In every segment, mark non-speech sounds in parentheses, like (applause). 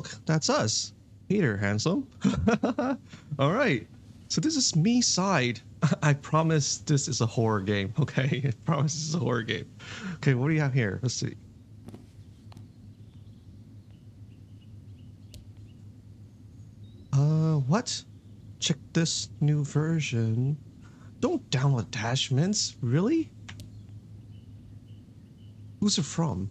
look, that's us. Peter, handsome. (laughs) All right. So this is MiSide. (laughs) I promise this is a horror game, (laughs) okay? I promise this is a horror game. Okay, what do you have here? Let's see. Uh, what? Check this new version. Don't download attachments, really? Who's it from?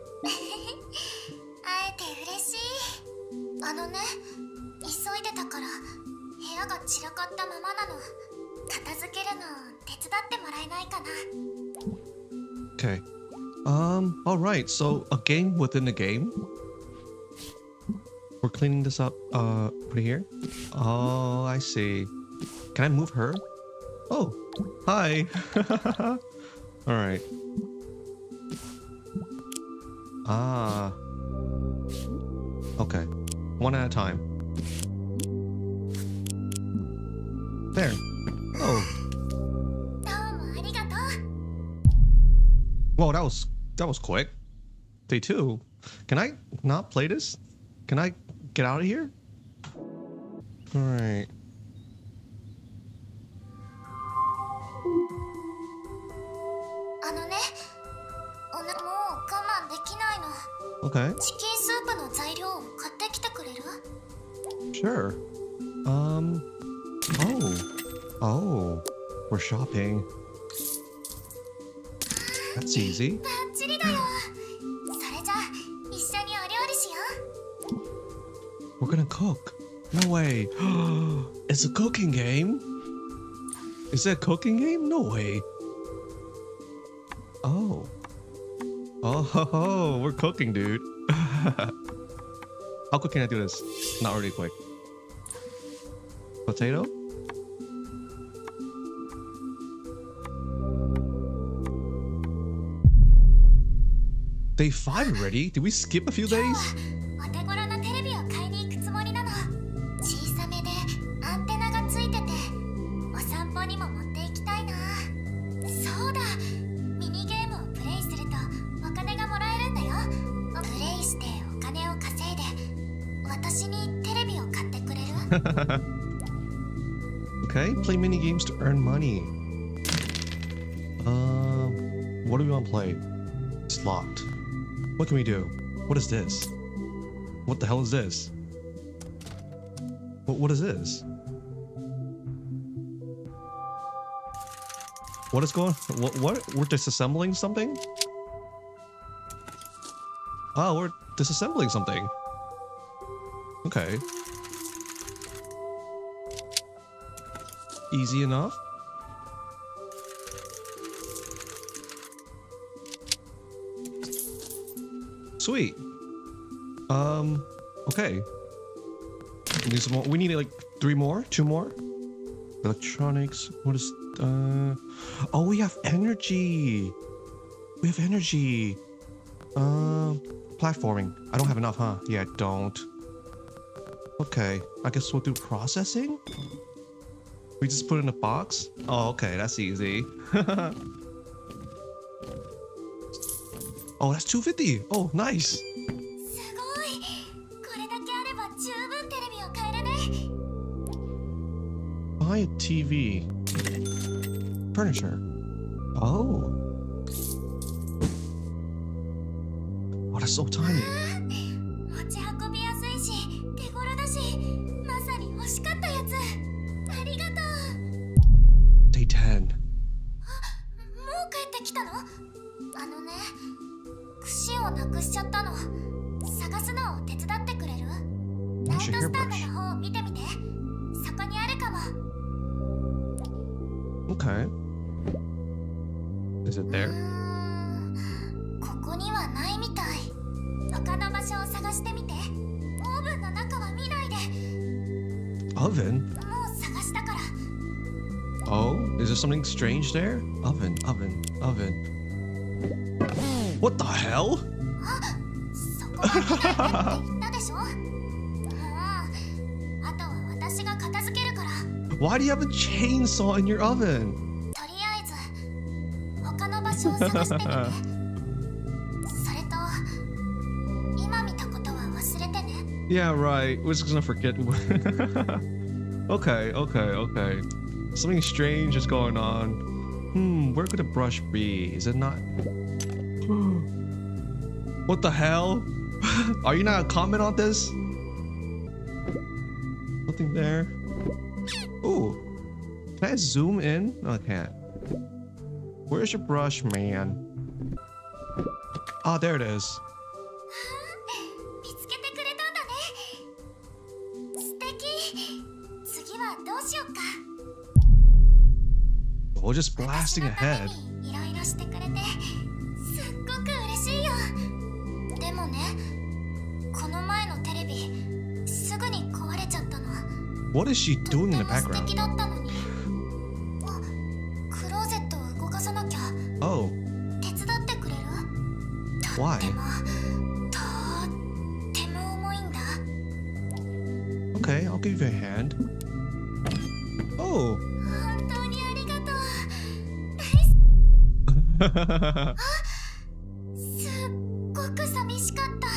right, so a game within a game. We're cleaning this up. Uh, put here. Oh, I see. Can I move her? Oh, hi. (laughs) All right. Ah. Okay. One at a time. There. Oh. Whoa, that was that was quick. Day two. Can I not play this? Can I get out of here? All right. Okay. Sure. Um. Oh. Oh. We're shopping. That's easy. Gonna cook. No way. (gasps) it's a cooking game. Is it a cooking game? No way. Oh. Oh, ho, (laughs) ho, we're cooking, dude. (laughs) How quick can I do this? Not really quick. Potato? Day five already? Did we skip a few days? (laughs) Okay, play mini games to earn money. Um, what do we want to play? It's locked. What can we do? What is this? What the hell is this? What, what is this? What is going? What? What? We're disassembling something? Oh, we're disassembling something. Okay. Easy enough. Sweet. Um, okay. We need more. We need like three more, two more. Electronics. What is? Uh. Oh, we have energy. We have energy. Uh, platforming. I don't have enough, huh? Yeah, I don't. Okay. I guess we'll do processing. We just put in a box? Oh, okay, that's easy. (laughs) oh, that's 250. Oh, nice. Buy a TV. Furniture. Oh. Oh, that's so tiny. Ah, ten. something strange there? Oven, oven, oven. What the hell? (gasps) Why do you have a chainsaw in your oven? (laughs) yeah, right. We're just gonna forget. (laughs) okay, okay, okay. Something strange is going on. Hmm, where could the brush be? Is it not? what the hell? (laughs) Are you not gonna comment on this? Nothing there. Ooh. Can I zoom in? No, I can't. Where's your brush, man? Ah, there it is. while just blasting ahead. What is she doing in the background? Oh. Why? Okay, I'll give you a hand. Oh. すっごく寂しかった。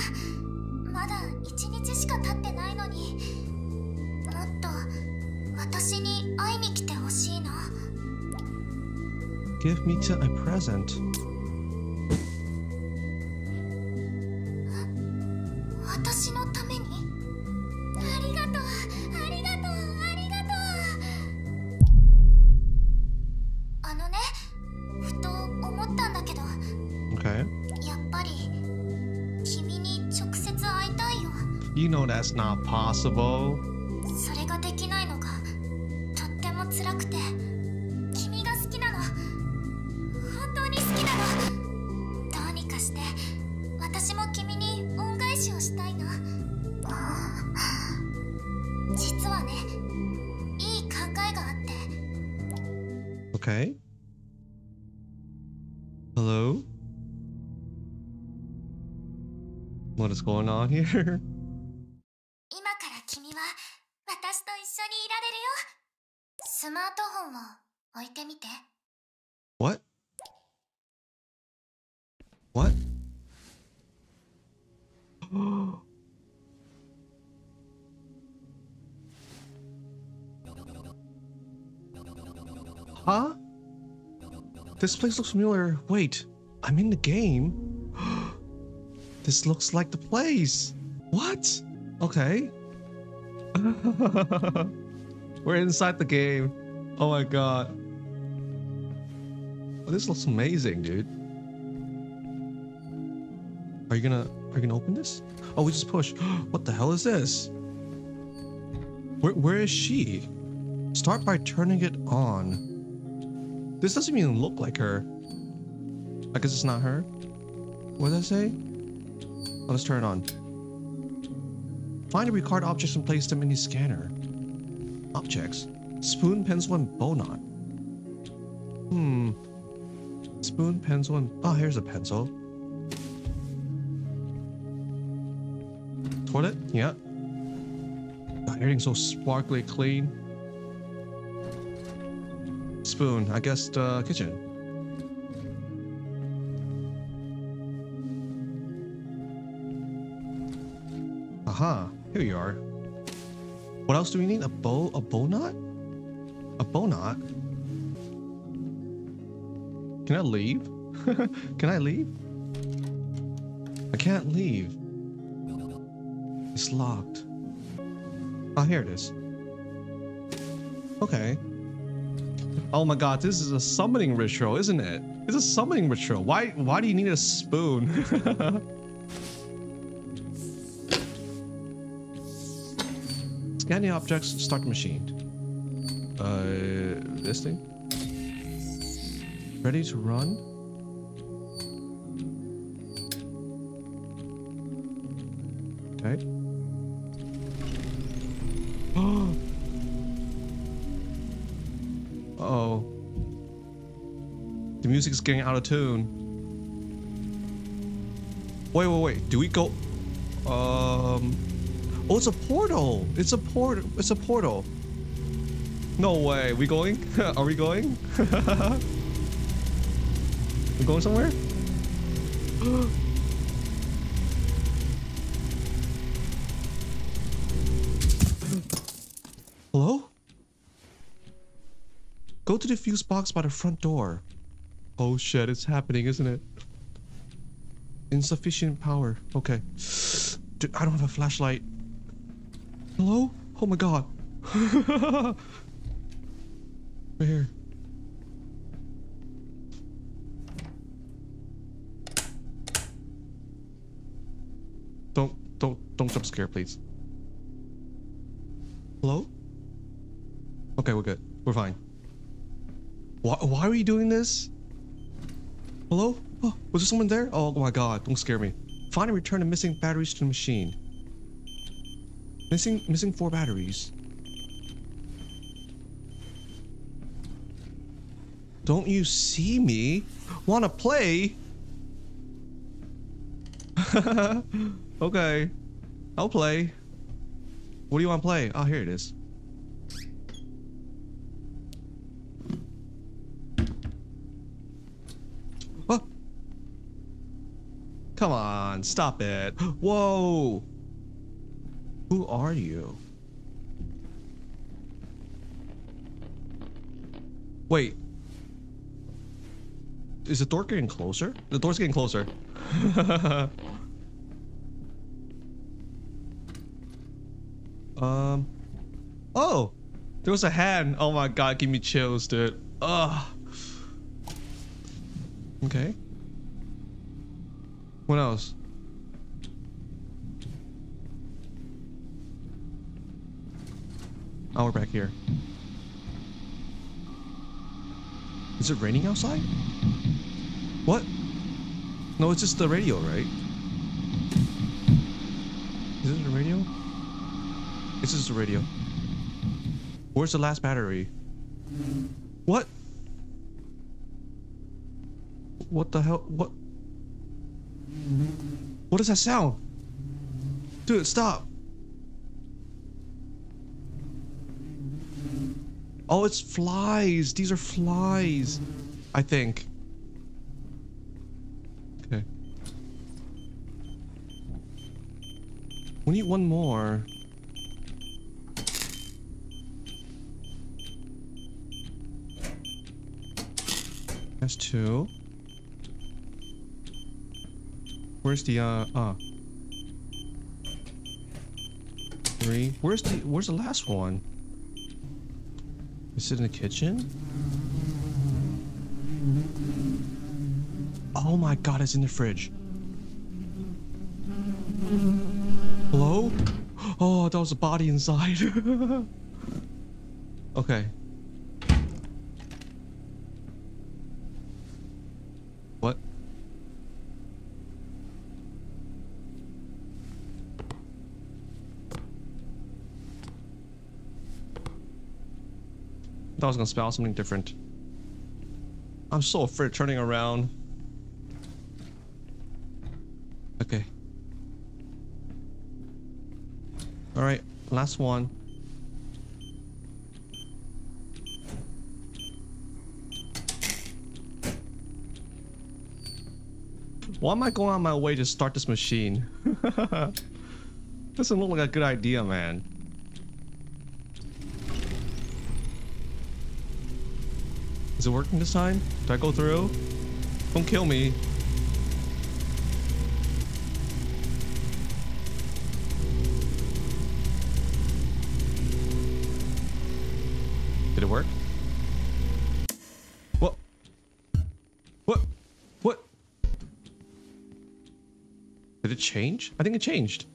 まだ一日しか経ってないのに。もっと私に会いに来てほしいな。Give me to a present. That's not possible. それができないのがとっても辛くて君が好きなの本当に好きなのどうにかして私も君に恩返しをしたいな実はねいい考えがあって Okay. Hello? What is going on here? (laughs) マートフォンを置いてみて What? What? huh? This place looks familiar. Wait, I'm in the game. (gasps) this looks like the place. What? Okay. (laughs) We're inside the game. Oh my god. Oh, this looks amazing, dude. Are you gonna are you gonna open this? Oh, we just push. (gasps) What the hell is this? Where where is she? Start by turning it on. This doesn't even look like her. I guess it's not her. What did I say? Oh, let's turn it on. Find the required objects and place them in the scanner. Objects. Spoon, pencil, and bow knot. Hmm. Spoon, pencil, and oh, here's a pencil. Toilet, yeah. Everything's so sparkly clean. Spoon, I guess the kitchen. Aha, here you are. What else do we need? A bow, a bow knot? A bow knot? Can I leave? (laughs) Can I leave? I can't leave. It's locked. Ah, here it is. Okay. Oh my god, this is a summoning ritual, isn't it? It's a summoning ritual. Why why do you need a spoon? (laughs) Scan the objects, start machine. Uh, this thing? Ready to run? Okay. (gasps) oh. The music's getting out of tune. Wait, wait, wait. Do we go? Um. Oh, it's a portal. It's a port. It's a portal. No way. We going? (laughs) Are we going? (laughs) we going somewhere? (gasps) Hello? Go to the fuse box by the front door. Oh shit, it's happening, isn't it? Insufficient power. Okay. (gasps) Dude, I don't have a flashlight. Hello? Oh my god. (laughs) right here. Don't, don't, don't jump scare, please. Hello? Okay, we're good. We're fine. Why, why are you doing this? Hello? Oh, was there someone there? Oh my god, don't scare me. Find and return the missing batteries to the machine. Missing missing four batteries. Don't you see me? Wanna play? (laughs) okay. I'll play. What do you want to play? Oh, here it is. Oh. Come on, stop it. Whoa. Who are you? Wait. Is the door getting closer? The door's getting closer. (laughs) um. Oh! There was a hand. Oh my god, give me chills, dude. Ugh. Okay. What else? Oh, we're back here. Is it raining outside? What? No, it's just the radio, right? Is it the radio? It's just the radio. Where's the last battery? What? What the hell? What? What does that sound? Dude, stop. Oh, it's flies. These are flies. I think. We need one more. That's two. Where's the uh uh three? Where's the where's the last one? Is it in the kitchen? Oh my god, it's in the fridge. That was a body inside. (laughs) okay. What? I thought I was gonna spell something different. I'm so afraid of turning around. Alright, last one. Why am I going on my way to start this machine? (laughs) Doesn't look like a good idea, man. Is it working this time? Did I go through? Don't kill me. change? I think it changed.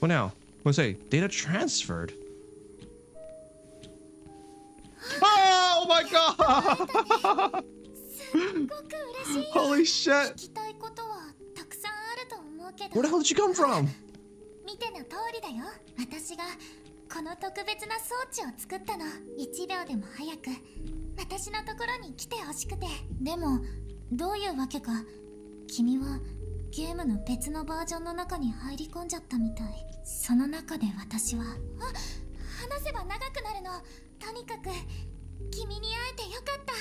What now? What say? Data transferred. (gasps) Oh my god! す(laughs) っごく嬉しいよ Holy shit! 聞きたいことはたくさんあると思うけ Where ど the hell did you come from? (laughs) 見ての通りだよ私がこの特別な装置を作ったの1秒でも早く私のところに来てほしくてでもどういうわけか君は ゲームの別のバージョンの中に入り込んじゃったみたいその中で私はあ話せば長くなるのとにかく君に会えてよかった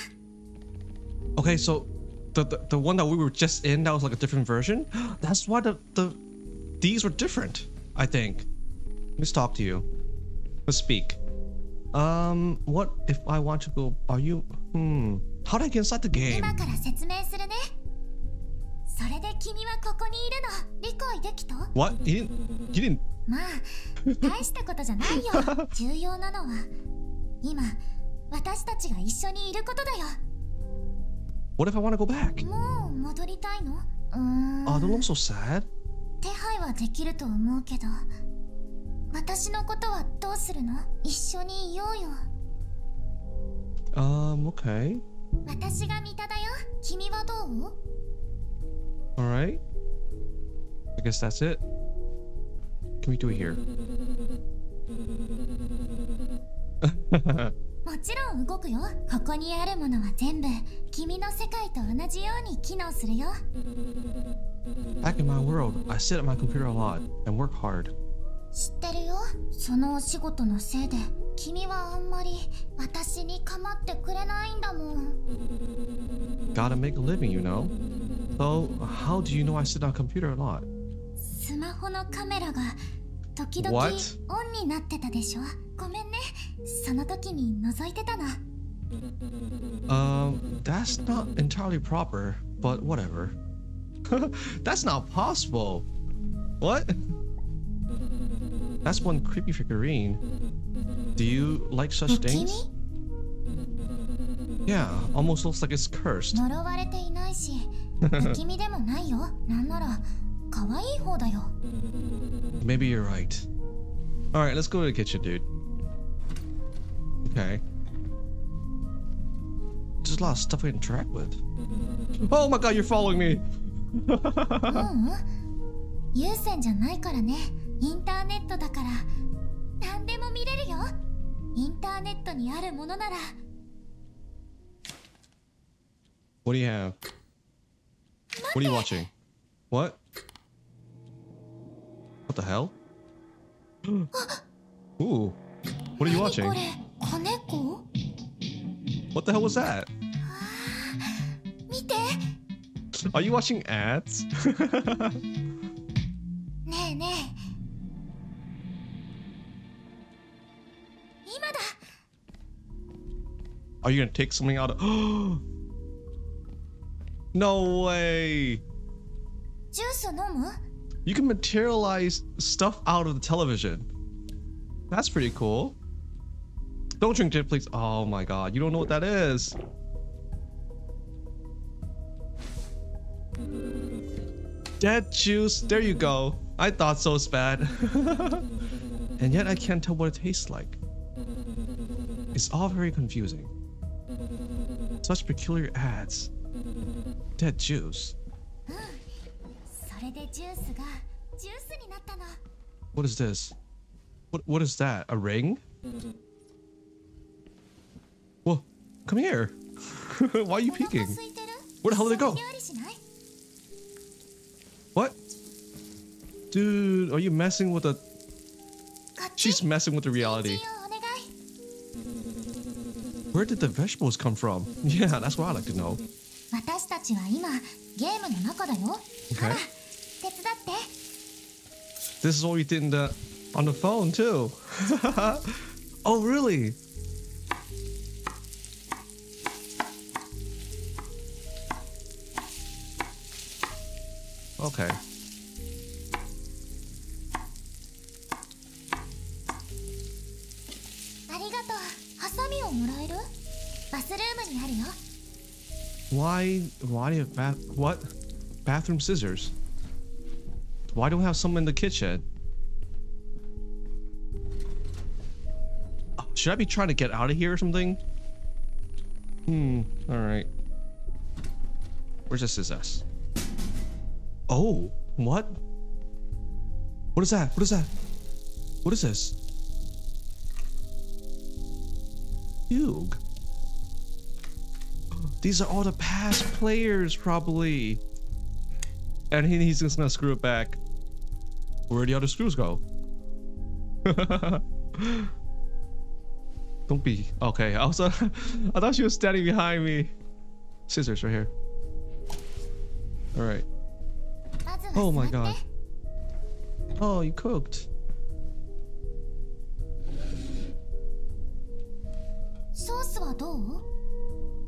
Okay, so the, the the one that we were just in that was like a different version. That's why the the these were different. I think. Let's talk to you. Let's speak. Um, what if I want to go? Are you? Hmm. How do I get inside the game? 今から説明する君はここにいるの理解できた？What? You didn't? まあ大したことじゃないよ (laughs) 重要なのは今私たちが一緒にいることだよ What if I want to go back? もう戻りたいの？うーん Oh, that looks so sad. 手配はできると思うけど私のことはどうするの？一緒にいようよ Um, okay. 私が三田だよ君はどう？All right. I guess that's it. Can we do it here? (laughs) もちろん動くよここにあるものは全部君の世界と同じように機能するよ Back in my world, I sit at my computer a lot and work hard. 知ってるよそのお仕事のせいで君はあんまり私に構ってくれないんだもん Gotta make a living, you know. So, how do you know I sit on a computer a lot? スマホのカメラが時々オ What? ンになってたでしょごめんねその時に覗いてたの Um, that's not entirely proper, but whatever. (laughs) that's not possible. What? That's one creepy figurine. Do you like such 君 things? Yeah, almost looks like it's cursed. 呪われていないし 不気味でもないよなんなら可愛い方だよ Maybe you're right. Alright, let's go to the kitchen, dude. Okay. There's a lot of stuff we interact with. Oh my god, you're following me! う(laughs) うん有線じゃないからねインターネットだから何でも見れるよインターネットにあるものなら What do you have? What are you watching? What? What the hell? Ooh. What are you watching? What the hell was that? Are you watching ads? Are you gonna take something out of- no way. You can materialize stuff out of the television. That's pretty cool. Don't drink it, please. Oh my god, you don't know what that is. Dead juice. There you go. I thought so, Spad. (laughs) and yet I can't tell what it tastes like. It's all very confusing. Such peculiar ads that juice? What is this? What what is that? A ring? Well, come here. (laughs) Why are you peeking? Where the hell did it go? What? Dude, are you messing with the She's messing with the reality. Where did the vegetables come from? (laughs) Yeah, that's what I like to know. ちは今ゲームの中だよ、Okay. ほら手伝って This is what we did in the on the phone too. oh really? Okay. Why? Why do you have bath? What? Bathroom scissors? Why do we have some in the kitchen? Oh, Should I be trying to get out of here or something? Hmm. All right. Where's the scissors? Oh, what? What is that? What is that? What is this? Fugue. These are all the past players, probably. And he, he's just gonna screw it back. Where the other screws go? (laughs) Don't be okay. I was, uh, (laughs) I thought she was standing behind me. Scissors right here. All right. Oh my god. Oh, you cooked. Sauce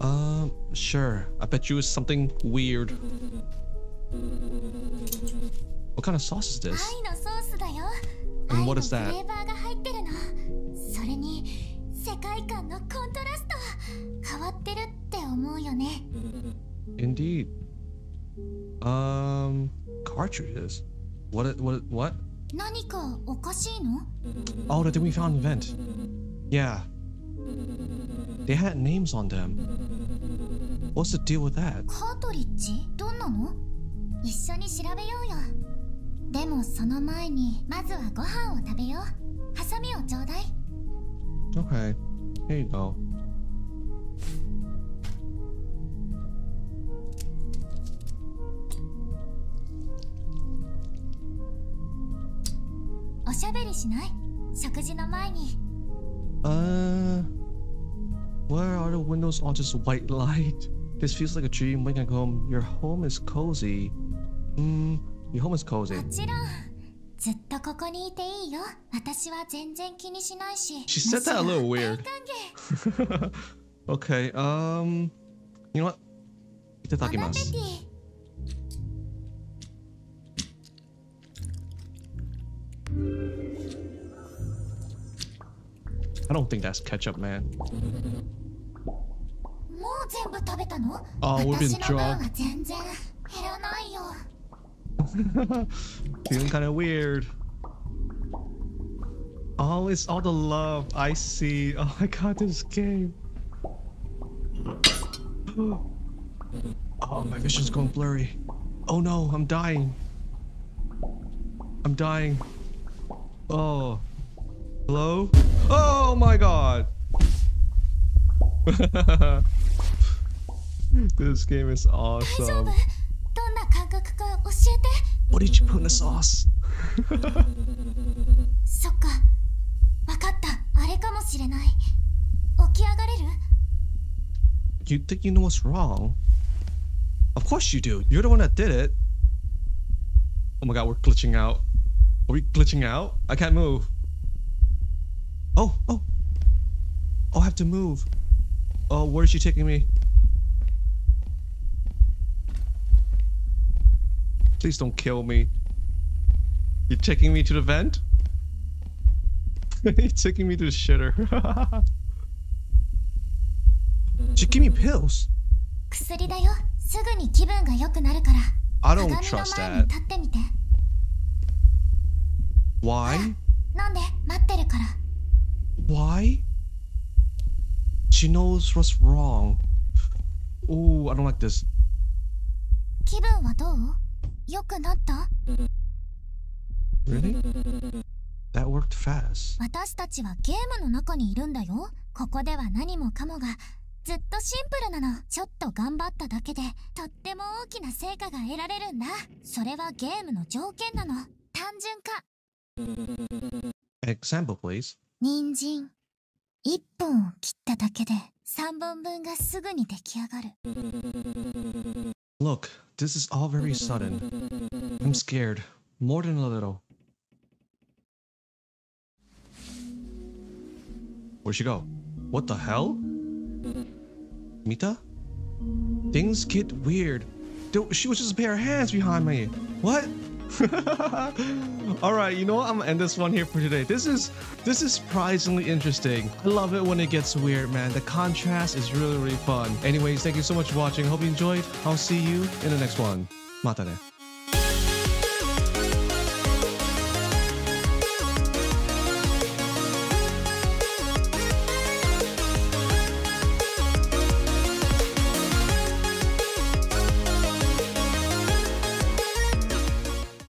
uh, sure. I bet you it's something weird. What kind of sauce is this? And what is that? Indeed. Um, cartridges. What? What? What? Oh, the thing we found in vent. Yeah. They had names on them. What's the deal with that? カートリッジどんなの一緒に調べようよでもその前にまずはご飯を食べようハサミをちょうだい Okay. Here you go. おしゃべりしない食事の前に Uh, where are the windows all just white light? This feels like a dream waking home. Your home is cozy. Hmm, your home is cozy. もちろんずっとここにいていいよ私は全然気にしないし She said that a little むし weird. ろ大(laughs) 歓迎 okay, (laughs) um, you know what? いただきボナペますテ。ィ I don't think that's ketchup, man. もう全部食べたの Oh, we've been 私の分 drunk. は全然減らないよ Feeling kind of weird. Oh, it's all the love I see. Oh my god, this game. (gasps) Oh, my vision's going blurry. Oh no, I'm dying. I'm dying. Oh. Hello? Oh my god. (laughs) this game is awesome. What did you put in the sauce? you think you know what's wrong? Of course you do. You're the one that did it. Oh my god, we're glitching out. Are we glitching out? I can't move. Oh, oh. Oh, I have to move. Oh, where is she taking me? Please don't kill me. You're taking me to the vent? (laughs) You're taking me to the shitter. (laughs) she give me pills. 薬だよすぐに気分が良くなるから I 鏡 don't の trust 前に that. 立ってみて Why? なんで待ってるから Why? She knows what's wrong. Ooh, I don't like this. 気分はどう 良くなった？Really? That worked fast. 私たちはゲームの中にいるんだよ。ここでは何もかもがずっとシンプルなの。ちょっと頑張っただけでとっても大きな成果が得られるんだ。それはゲームの条件なの。単純化。Example, please. 人参。1本を切っただけで3本分がすぐに出来上がる Look, this is all very sudden. I'm scared. More than a little. Where'd she go? What the hell? Mita? Things get weird. She was just a pair of hands behind me. What? (laughs) all right, you know what? I'm gonna end this one here for today. This is this is surprisingly interesting. I love it when it gets weird, man. The contrast is really really fun. Anyways, thank you so much for watching. Hope you enjoyed. I'll see you in the next one. Mata ne.